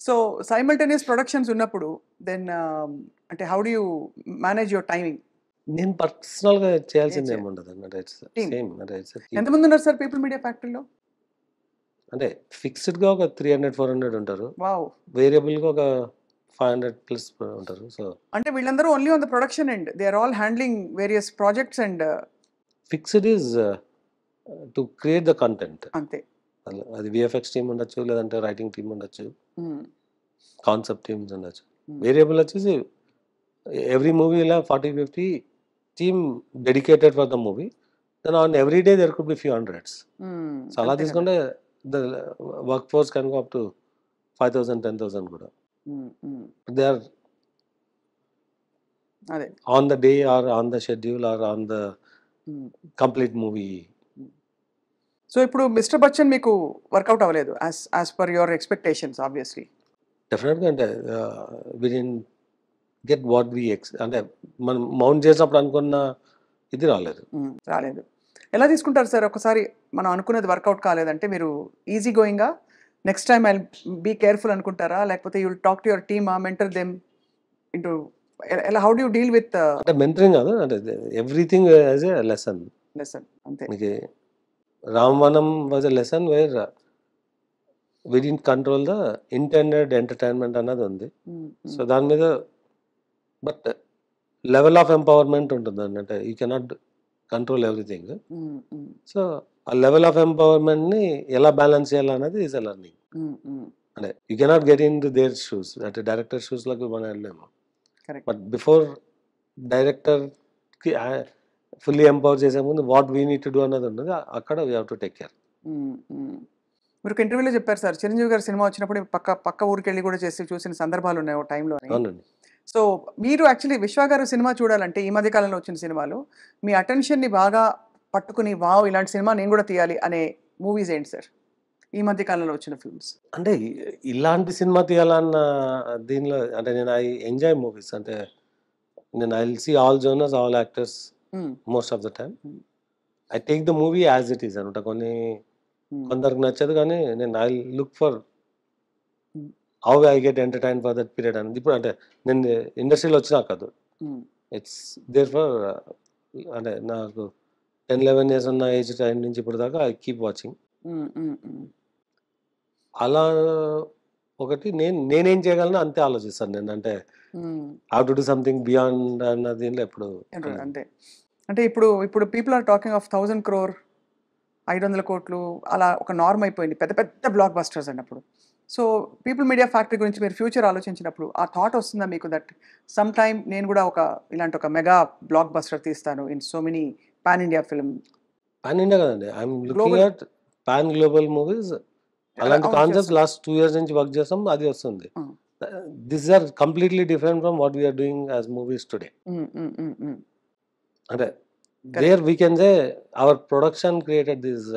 So simultaneous productions ఉన్నప్పుడు then అంటే how do you manage your timing నేను పర్సనల్గా చేయాల్సింది చేయాలి. ఏమి ఉండదు అంటే ఇట్స్. సేమ్ అంటే. ఎంతమంది ఉన్నారు సార్ పీపుల్ మీడియా ఫ్యాక్టరీలో అంటే ఫిక్స్డ్గా ఒక త్రీ హండ్రెడ్ ఫోర్ హండ్రెడ్ ఉంటారు. వావ్ వేరియబుల్గా ఒక ఫైవ్ హండ్రెడ్ ప్లస్ ఉంటారు. సో అంటే వీళ్ళందరూ only on the production and they are all handling various projects and fixed is to create the content అంతే. అది విఎఫ్ఎక్స్ టీమ్ ఉండొచ్చు లేదంటే రైటింగ్ టీమ్ ఉండొచ్చు. కాన్సెప్ట్ టీమ్స్ ఉండొచ్చు. వేరియబుల్ వచ్చేసి ఎవ్రీ మూవీ ఇలా forty fifty team dedicated for the movie then on every day there could be few hundreds. So అలా. తీసుకుంటే ద వర్క్ ఫోర్స్ కనుక up to five thousand ten thousand కూడా. They are on the day are on the schedule are on the. Complete movie so ఇప్పుడు mister Bachchan మీకు work out అవ్వలేదు as as per your expectations obviously డెఫినెట్గా అంటే win get what we ex అంటే మనం mount చేసినప్పుడు అనుకున్న ఇది రాలేదు. రాలేదు. ఎలా తీసుకుంటారు సార్? ఒకసారి మనం అనుకున్నది వర్కౌట్ కాలేదంటే మీరు easy గోయింగ్గా next time I be careful అనుకుంటారా? లేకపోతే you will talk to your team ఆ మెంటర్ దెమ్ ఇంటూ ఎలా హౌ డూ డీల్ విత్ అంటే మెంటరింగ్ కాదు అంటే everything as a lesson lesson అంతే. Ramavanam was a lesson where we control the intended entertainment అన్నది ఉంది సో దాని మీద బట్ లెవెల్ ఆఫ్ ఎంపవర్మెంట్ ఉంటుంది అంటే you cannot control everything so ఆ లెవెల్ ఆఫ్ ఎంపవర్మెంట్ని ఎలా బ్యాలెన్స్ చేయాలన్నది ఈజ్ లర్నింగ్ mm. అంటే you cannot get into their shoes అంటే డైరెక్టర్ షూస్లోకి మనం వెళ్ళలేము. బట్ బిఫోర్ డైరెక్టర్కి ఫుల్లీ ఎంపవర్ చేసే ముందు what we need to do అన్నది ఉంటుంది అక్కడ we have to take care. మీరు ఒక ఇంటర్వ్యూలో చెప్పారు సార్ చిరంజీవి గారి సినిమా వచ్చినప్పుడు పక్క పక్క ఊరికి వెళ్ళి కూడా చేసి చూసిన సందర్భాలు ఉన్నాయి ఒక టైంలో అవునండి. సో మీరు యాక్చువల్లీ విశ్వ గారు సినిమా చూడాలంటే ఈ మధ్య కాలంలో వచ్చిన సినిమాలు మీ అటెన్షన్ని బాగా పట్టుకుని వావ్ ఇలాంటి సినిమా నేను కూడా తీయాలి అనే మూవీస్ ఏంటి సార్? ఈ మధ్య కాలంలో వచ్చిన ఫిల్మ్స్ అంటే ఇలాంటి సినిమా తీయాలన్న దీనిలో అంటే నేను ఐ ఎంజాయ్ మూవీస్ అంటే నేను I see all genres all actors most of the time Hmm. I take the movie as it is అనమాట కొన్ని కొందరికి నచ్చదు కానీ నేను I look for Hmm. How I get entertain for that period అనేది ఇప్పుడు అంటే నేను ఇండస్ట్రీలో వచ్చినా కాదు. ఇట్స్ దేర్ ఫర్ అంటే నాకు టెన్ లెవెన్ ఇయర్స్ ఉన్న ఏజ్ టైం నుంచి ఇప్పుడు దాకా ఐ కీప్ వాచింగ్ అలా ఒకటి నేను నేనేం చేయగలను అంతే ఆలోచిస్తాను నేను. అంటే how to do something beyond అన్న దీనిలో ఎప్పుడు అంతే. అంటే ఇప్పుడు ఇప్పుడు people are talking of thousand crore ఐదు వందల కోట్లు అలా ఒక నార్మ్ అయిపోయింది. పెద్ద పెద్ద బ్లాక్ బస్టర్స్ అన్నప్పుడు సో పీపుల్ మీడియా ఫ్యాక్టరీ గురించి మీరు ఫ్యూచర్ ఆలోచించినప్పుడు ఆ థాట్ వస్తుందా మీకు దట్ సమ్ టైమ్ నేను కూడా ఒక ఇలాంటి ఒక మెగా బ్లాక్ బస్టర్ తీస్తాను in so many pan India film pan India కదండి. I'm looking. At pan global movies అలాంటి కాన్సెప్ట్. లాస్ట్ టూ ఇయర్స్ నుంచి వర్క్ చేస్తాం అది వస్తుంది. This are completely different from what we are doing as movies today అంటే there we can say our production created these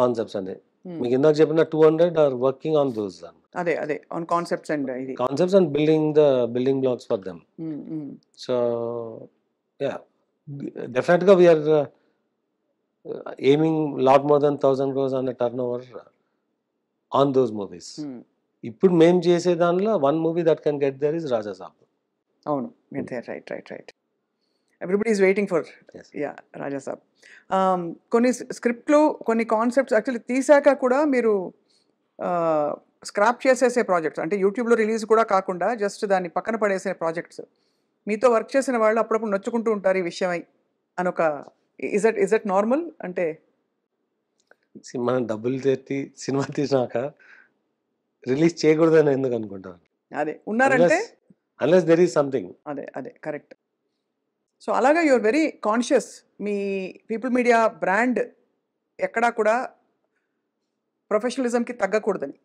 concepts అండి. మీకు ఇందాక చెప్పిన two hundred are working on those అదే అదే ఆన్ కాన్సెప్ట్స్ అండ్ ఇది. Concepts and building the building blocks for them. So yeah డెఫినెట్గా we are aiming lot more than thousand crores అనే turnover on those movies. ఇప్పుడు మేము చేసే దానిలో one movie that can get there is Raja Saab. అవును right right right. Everybody is waiting for. Yeah Raja Saab కొన్ని స్క్రిప్ట్లు కొన్ని concepts actually తీసాక కూడా మీరు స్క్రాప్ చేసేసే ప్రాజెక్ట్స్ అంటే యూట్యూబ్లో రిలీజ్ కూడా కాకుండా జస్ట్ దాన్ని పక్కన పడేసే ప్రాజెక్ట్స్ మీతో వర్క్ చేసిన వాళ్ళు అప్పుడప్పుడు నొచ్చుకుంటూ ఉంటారు ఈ విషయమై అని ఒక is at is at normal అంటే మనం డబ్బులు తెట్టి సినిమా తీసినాక రిలీజ్ చేయకూడదని ఎందుకు అనుకుంటాను అదే ఉన్నారంటే? అన్లెస్ దెర్ ఈస్ సంథింగ్ అదే అదే కరెక్ట్ సో అలాగా యువర్ వెరీ కాన్షియస్ మీ పీపుల్ మీడియా బ్రాండ్ ఎక్కడా కూడా ప్రొఫెషనలిజంకి తగ్గకూడదని.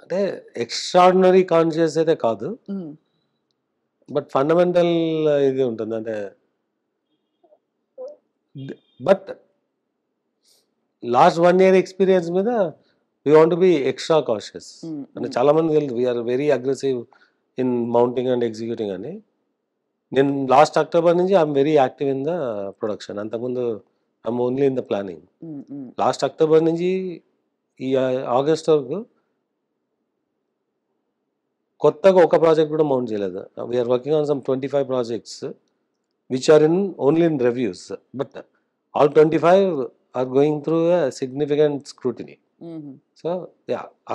అంటే ఎక్స్ట్రాడినరీ కాన్షియస్ అయితే కాదు. బట్ ఫండమెంటల్ ఇది ఉంటుంది. అంటే but last one year experience మీద we want be extra cautious అంటే చాలా మంది తెలుసు we are very aggressive in mounting and executing అని. నేను లాస్ట్ అక్టోబర్ నుంచి I'm very active in the production. అంతకుముందు I'm only in the planning. Last October నుంచి ఈ ఆగస్ట్ వరకు కొత్తగా ఒక ప్రాజెక్ట్ కూడా మౌంట్ చేయలేదు. We're working on some twenty five projects which are in only in reviews but all twenty five are going through significant scrutiny so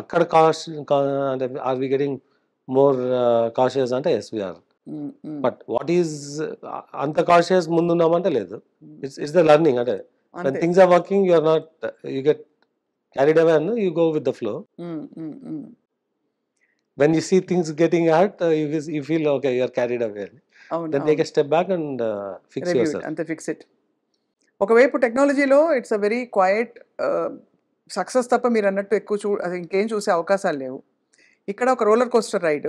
అక్కడ cost అంటే are we getting more cautious అంటే yes we're but what is అంత cautious ముందున్నామంటే లేదు it's it's the learning అంటే when things are working you are not you get carried away and you go with the flow um, um, um. when you see things getting hurt uh, you, you feel okay you are carried away అవును step back and uh, fix review yourself అంతే fix it ఒకవైపు టెక్నాలజీలో it's a very quite success తప్ప మీరు అన్నట్టు ఎక్కువ చూ ఇంకేం చూసే అవకాశాలు లేవు ఇక్కడ ఒక రోలర్ కోస్టర్ రైడ్